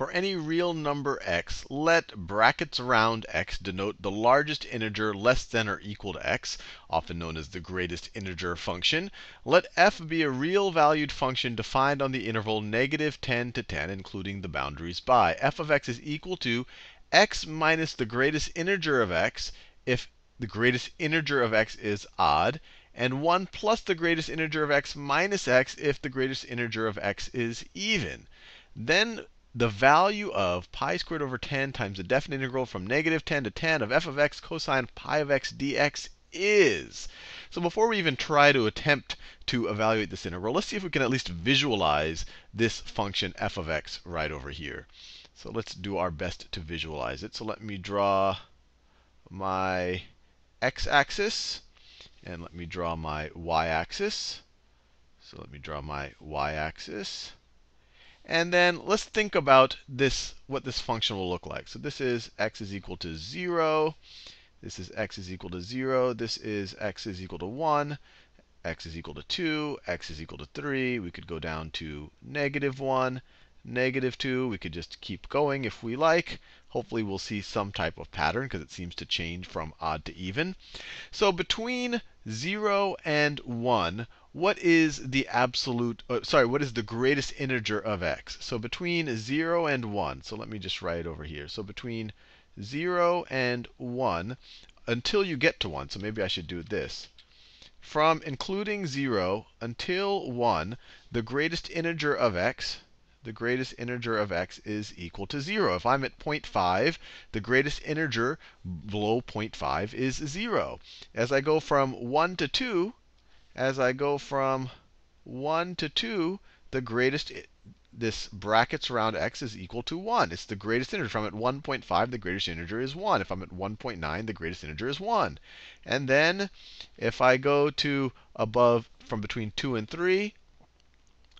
for any real number x, let brackets around x denote the largest integer less than or equal to x, often known as the greatest integer function. Let f be a real valued function defined on the interval negative 10 to 10, including the boundaries by. f of x is equal to x minus the greatest integer of x if the greatest integer of x is odd, and 1 plus the greatest integer of x minus x if the greatest integer of x is even. Then the value of pi squared over 10 times the definite integral from negative 10 to 10 of f of x cosine pi of x dx is. So before we even try to attempt to evaluate this integral, let's see if we can at least visualize this function f of x right over here. So let's do our best to visualize it. So let me draw my x-axis and let me draw my y-axis. So let me draw my y-axis. And then let's think about this, what this function will look like. So this is x is equal to 0. This is x is equal to 0. This is x is equal to 1. x is equal to 2. x is equal to 3. We could go down to negative 1, negative 2. We could just keep going if we like. Hopefully, we'll see some type of pattern because it seems to change from odd to even. So between 0 and 1, what is the absolute, uh, sorry, what is the greatest integer of x? So between 0 and 1, so let me just write it over here. So between 0 and 1, until you get to 1, so maybe I should do this. From including 0 until 1, the greatest integer of x, the greatest integer of x is equal to 0. If I'm at 0.5, the greatest integer below 0.5 is 0. As I go from 1 to 2, as I go from 1 to 2, the greatest, eh, this brackets around x is equal to 1. It's the greatest integer. If I'm at 1.5, the greatest integer is 1. If I'm at 1.9, the greatest integer is 1. And then if I go to above from between 2 and 3,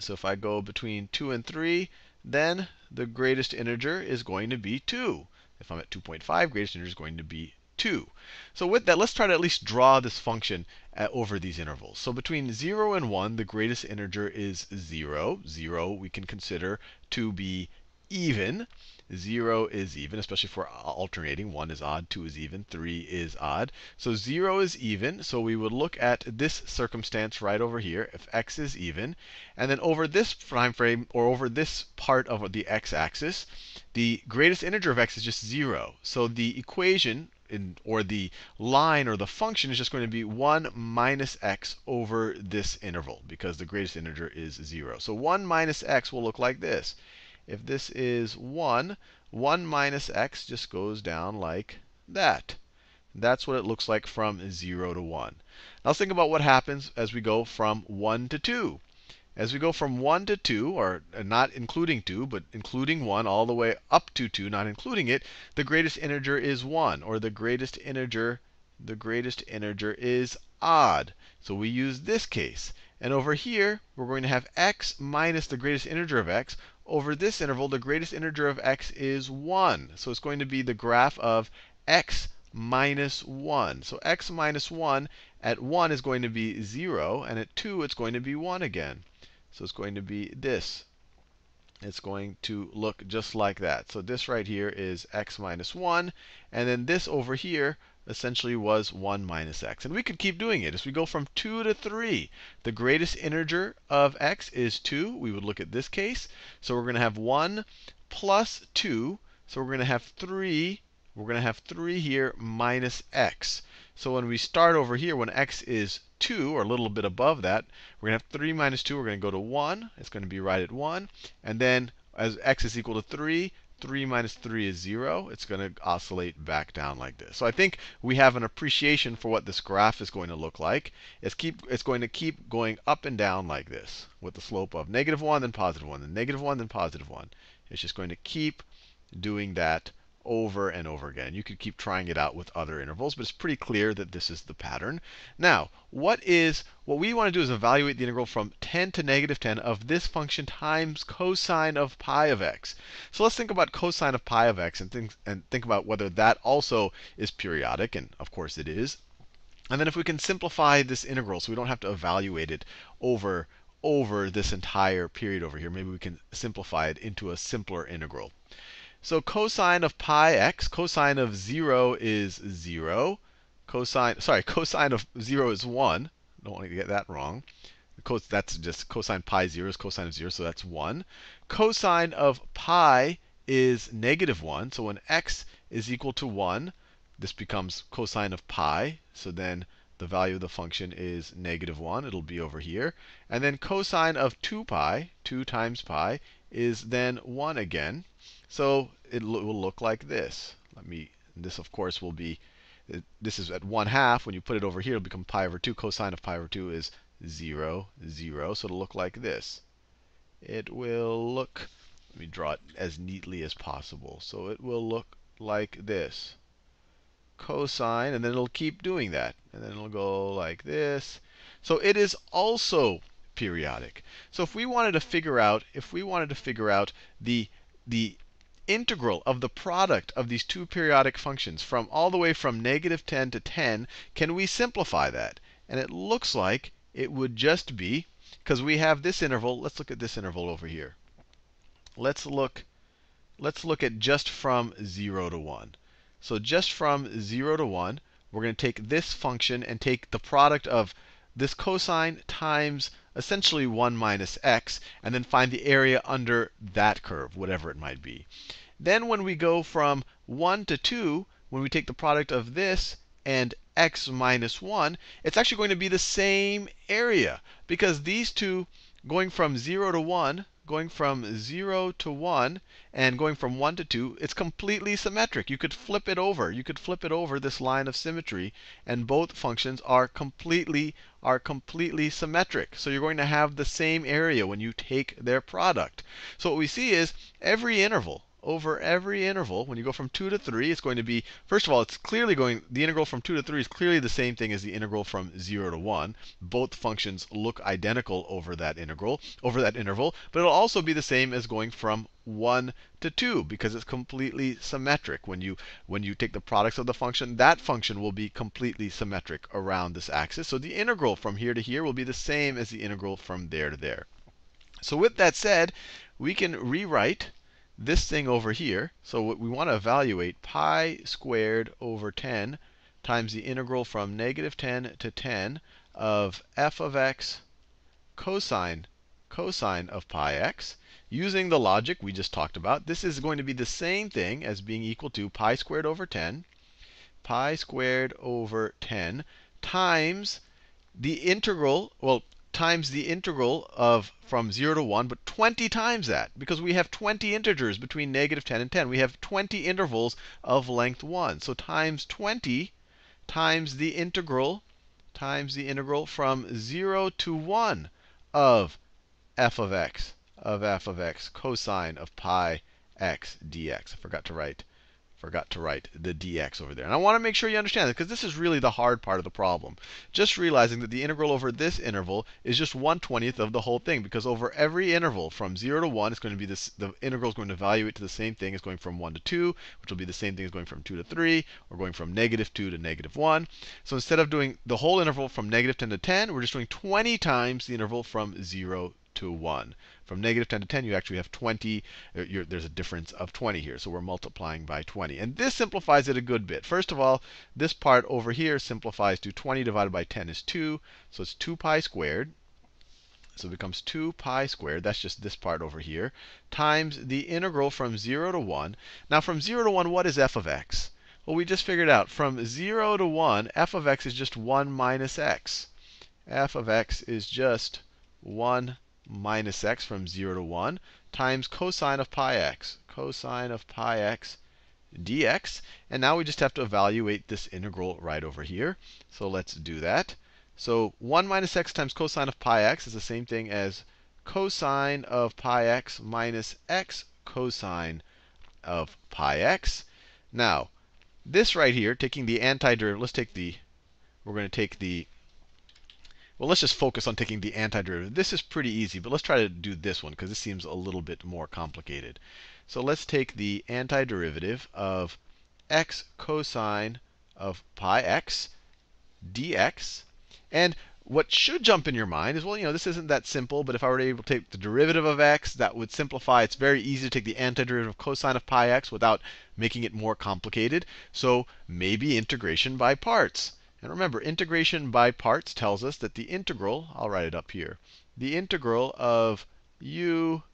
so if I go between 2 and 3, then the greatest integer is going to be 2. If I'm at 2.5, greatest integer is going to be 2. So with that, let's try to at least draw this function uh, over these intervals. So between 0 and 1, the greatest integer is 0. 0 we can consider to be even. 0 is even, especially for alternating. 1 is odd, 2 is even, 3 is odd. So 0 is even. So we would look at this circumstance right over here, if x is even. And then over this time frame, or over this part of the x-axis, the greatest integer of x is just 0. So the equation in, or the line or the function is just going to be 1 minus x over this interval, because the greatest integer is 0. So 1 minus x will look like this. If this is 1, 1 minus x just goes down like that. That's what it looks like from 0 to 1. Now let's think about what happens as we go from 1 to 2. As we go from 1 to 2, or uh, not including 2, but including 1 all the way up to 2, not including it, the greatest integer is 1, or the greatest integer, the greatest integer is odd. So we use this case. And over here, we're going to have x minus the greatest integer of x. Over this interval, the greatest integer of x is 1. So it's going to be the graph of x minus 1. So x minus 1 at 1 is going to be 0, and at 2 it's going to be 1 again. So it's going to be this. It's going to look just like that. So this right here is x minus 1. And then this over here essentially was 1 minus x. And we could keep doing it. As we go from 2 to 3, the greatest integer of x is 2. We would look at this case. So we're going to have 1 plus 2. So we're going to have 3. We're going to have 3 here minus x. So when we start over here, when x is 2, or a little bit above that, we're going to have 3 minus 2. We're going to go to 1. It's going to be right at 1. And then as x is equal to 3, 3 minus 3 is 0. It's going to oscillate back down like this. So I think we have an appreciation for what this graph is going to look like. It's, keep, it's going to keep going up and down like this with the slope of negative 1, then positive 1, then negative 1, then positive 1. It's just going to keep doing that over and over again. You could keep trying it out with other intervals, but it's pretty clear that this is the pattern. Now, what is what we want to do is evaluate the integral from 10 to negative 10 of this function times cosine of pi of x. So let's think about cosine of pi of x and think, and think about whether that also is periodic. And of course it is. And then if we can simplify this integral so we don't have to evaluate it over over this entire period over here. Maybe we can simplify it into a simpler integral. So cosine of pi x, cosine of 0 is 0. Cosine, sorry, cosine of 0 is 1. Don't want to get that wrong. Cos, that's just cosine pi 0 is cosine of 0, so that's 1. Cosine of pi is negative 1. So when x is equal to 1, this becomes cosine of pi. So then the value of the function is negative 1. It'll be over here. And then cosine of 2 pi, 2 times pi, is then 1 again. So it will look like this. Let me, this of course will be, this is at 1 half. When you put it over here, it'll become pi over 2. Cosine of pi over 2 is 0, 0. So it'll look like this. It will look, let me draw it as neatly as possible. So it will look like this. Cosine, and then it'll keep doing that. And then it'll go like this. So it is also periodic. So if we wanted to figure out, if we wanted to figure out the the integral of the product of these two periodic functions from all the way from negative 10 to 10, can we simplify that? And it looks like it would just be, because we have this interval, let's look at this interval over here. Let's look, let's look at just from 0 to 1. So just from 0 to 1, we're going to take this function and take the product of this cosine times essentially 1 minus x, and then find the area under that curve, whatever it might be. Then when we go from 1 to 2, when we take the product of this and x minus 1, it's actually going to be the same area. Because these two, going from 0 to 1, going from 0 to 1 and going from 1 to 2, it's completely symmetric. You could flip it over. You could flip it over this line of symmetry, and both functions are completely are completely symmetric. So you're going to have the same area when you take their product. So what we see is every interval, over every interval, when you go from 2 to 3, it's going to be, first of all, it's clearly going, the integral from 2 to 3 is clearly the same thing as the integral from 0 to 1. Both functions look identical over that integral, over that interval. But it'll also be the same as going from 1 to 2 because it's completely symmetric. When you, when you take the products of the function, that function will be completely symmetric around this axis. So the integral from here to here will be the same as the integral from there to there. So with that said, we can rewrite this thing over here. So we want to evaluate pi squared over 10 times the integral from negative 10 to 10 of f of x cosine cosine of pi x. Using the logic we just talked about, this is going to be the same thing as being equal to pi squared over 10, pi squared over 10 times the integral, well, times the integral of from 0 to 1, but 20 times that, because we have 20 integers between negative 10 and 10. We have 20 intervals of length 1. So times 20 times the integral times the integral from 0 to 1 of f of x, of f of x cosine of pi x dx. I forgot to write forgot to write the dx over there. And I want to make sure you understand this, because this is really the hard part of the problem. Just realizing that the integral over this interval is just 1 20th of the whole thing, because over every interval from 0 to 1, it's going to be this, the integral is going to evaluate to the same thing as going from 1 to 2, which will be the same thing as going from 2 to 3, or going from negative 2 to negative 1. So instead of doing the whole interval from negative 10 to 10, we're just doing 20 times the interval from 0 to 1. From negative 10 to 10, you actually have 20. Uh, there's a difference of 20 here. So we're multiplying by 20. And this simplifies it a good bit. First of all, this part over here simplifies to 20 divided by 10 is 2. So it's 2 pi squared. So it becomes 2 pi squared, that's just this part over here, times the integral from 0 to 1. Now from 0 to 1, what is f of x? Well, we just figured out from 0 to 1, f of x is just 1 minus x. f of x is just 1 minus x from 0 to 1 times cosine of pi x, cosine of pi x dx. And now we just have to evaluate this integral right over here. So let's do that. So 1 minus x times cosine of pi x is the same thing as cosine of pi x minus x cosine of pi x. Now, this right here, taking the antiderivative, let's take the, we're going to take the well, let's just focus on taking the antiderivative. This is pretty easy, but let's try to do this one because this seems a little bit more complicated. So let's take the antiderivative of x cosine of pi x dx. And what should jump in your mind is, well, you know, this isn't that simple, but if I were able to take the derivative of x, that would simplify. It's very easy to take the antiderivative of cosine of pi x without making it more complicated. So maybe integration by parts. And remember, integration by parts tells us that the integral, I'll write it up here, the integral of u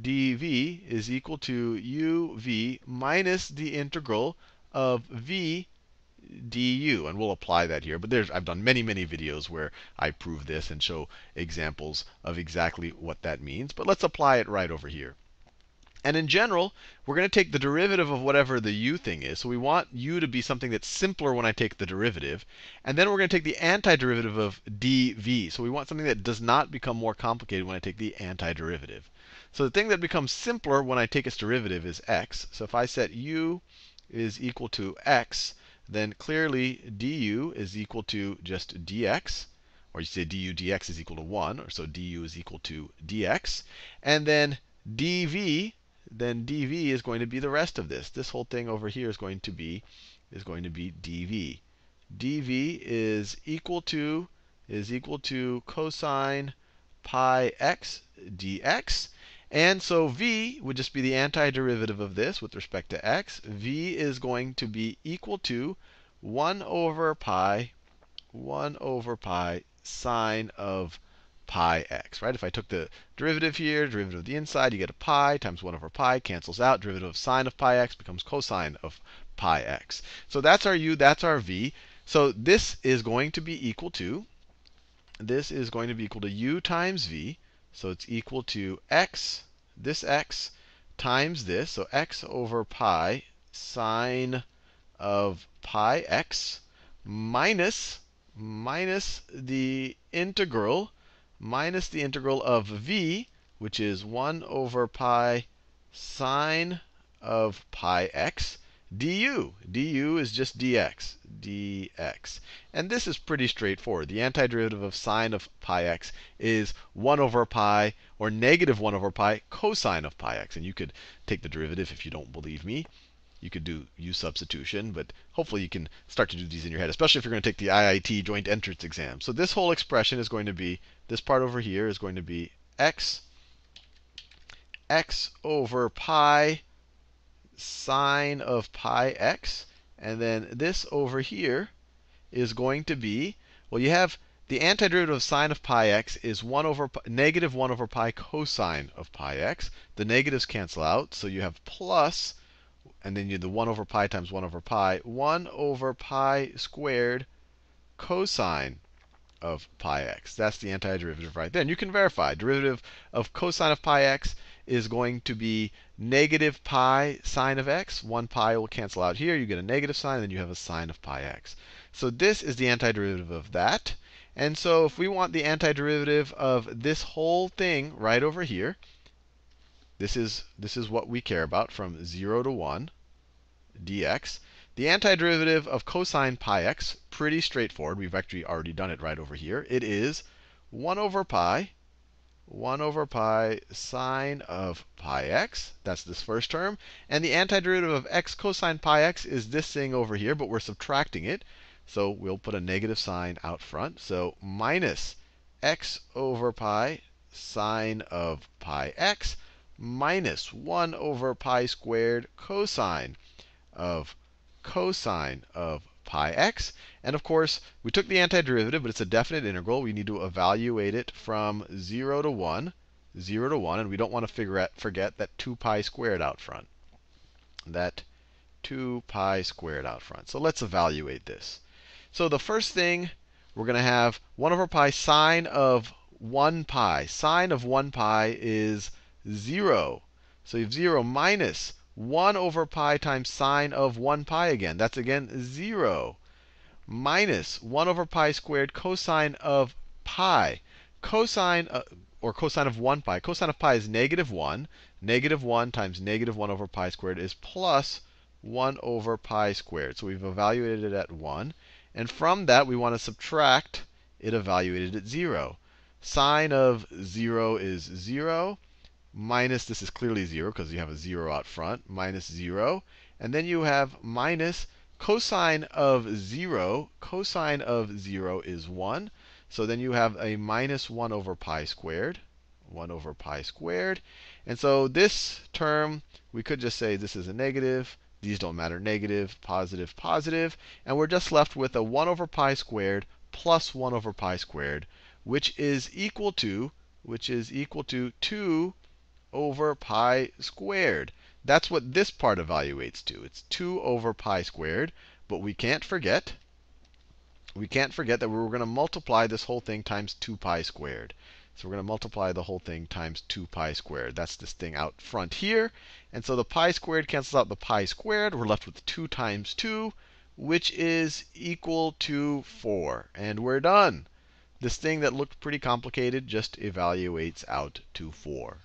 dv is equal to uv minus the integral of v du. And we'll apply that here. But there's, I've done many, many videos where I prove this and show examples of exactly what that means. But let's apply it right over here. And in general, we're going to take the derivative of whatever the u thing is. So we want u to be something that's simpler when I take the derivative. And then we're going to take the antiderivative of dv. So we want something that does not become more complicated when I take the antiderivative. So the thing that becomes simpler when I take its derivative is x. So if I set u is equal to x, then clearly du is equal to just dx. Or you say du dx is equal to 1, or so du is equal to dx. And then dv then dv is going to be the rest of this. This whole thing over here is going to be is going to be dv. dv is equal to is equal to cosine pi x dx. And so v would just be the antiderivative of this with respect to x. v is going to be equal to 1 over pi 1 over pi sine of pi x, right? If I took the derivative here, derivative of the inside, you get a pi times 1 over pi, cancels out. Derivative of sine of pi x becomes cosine of pi x. So that's our u, that's our v. So this is going to be equal to, this is going to be equal to u times v. So it's equal to x, this x, times this. So x over pi sine of pi x minus minus the integral minus the integral of v, which is 1 over pi sine of pi x du. du is just dx. dx. And this is pretty straightforward. The antiderivative of sine of pi x is 1 over pi, or negative 1 over pi, cosine of pi x. And you could take the derivative if you don't believe me. You could do u substitution, but hopefully you can start to do these in your head, especially if you're going to take the IIT joint entrance exam. So this whole expression is going to be this part over here is going to be x, x over pi sine of pi x. And then this over here is going to be, well, you have the antiderivative of sine of pi x is 1 over negative 1 over pi cosine of pi x. The negatives cancel out, so you have plus, and then you the 1 over pi times 1 over pi, 1 over pi squared cosine of pi x. That's the antiderivative right there. And you can verify. Derivative of cosine of pi x is going to be negative pi sine of x. 1 pi will cancel out here. You get a negative sign, and then you have a sine of pi x. So this is the antiderivative of that. And so if we want the antiderivative of this whole thing right over here, this is, this is what we care about from 0 to 1 dx. The antiderivative of cosine pi x, pretty straightforward. We've actually already done it right over here. It is 1 over pi, 1 over pi sine of pi x. That's this first term. And the antiderivative of x cosine pi x is this thing over here, but we're subtracting it. So we'll put a negative sign out front. So minus x over pi sine of pi x minus 1 over pi squared cosine of cosine of pi x. And of course, we took the antiderivative, but it's a definite integral. We need to evaluate it from 0 to 1, 0 to 1. And we don't want to out, forget that 2 pi squared out front. That 2 pi squared out front. So let's evaluate this. So the first thing, we're going to have 1 over pi sine of 1 pi. Sine of 1 pi is 0. So you have 0 minus 1 over pi times sine of 1 pi again. That's again 0. Minus 1 over pi squared cosine of pi. Cosine, uh, or cosine of 1 pi. Cosine of pi is negative 1. Negative 1 times negative 1 over pi squared is plus 1 over pi squared. So we've evaluated it at 1. And from that, we want to subtract it evaluated at 0. Sine of 0 is 0 minus, this is clearly 0 because you have a 0 out front, minus 0. And then you have minus cosine of 0. Cosine of 0 is 1. So then you have a minus 1 over pi squared. 1 over pi squared. And so this term, we could just say this is a negative. These don't matter, negative, positive, positive. And we're just left with a 1 over pi squared plus 1 over pi squared, which is equal to, which is equal to 2 over pi squared. That's what this part evaluates to. It's 2 over pi squared. But we can't forget, we can't forget that we were going to multiply this whole thing times 2 pi squared. So we're going to multiply the whole thing times 2 pi squared. That's this thing out front here. And so the pi squared cancels out the pi squared. We're left with 2 times 2, which is equal to 4. And we're done. This thing that looked pretty complicated just evaluates out to 4.